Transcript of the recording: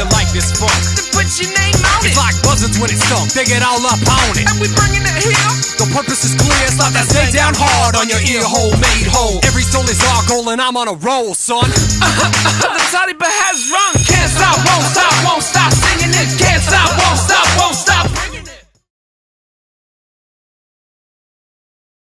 you like this funk. Then put your name on it. It's like buzzards when it's stunk, they get all up on it. And we bringing it here. The purpose is clear, it's not that stay down hard on your ear hole made whole. Every soul is our goal and I'm on a roll, son. the Taliban has run. Can't stop, won't stop, won't stop singing it. Can't stop, won't stop, won't stop.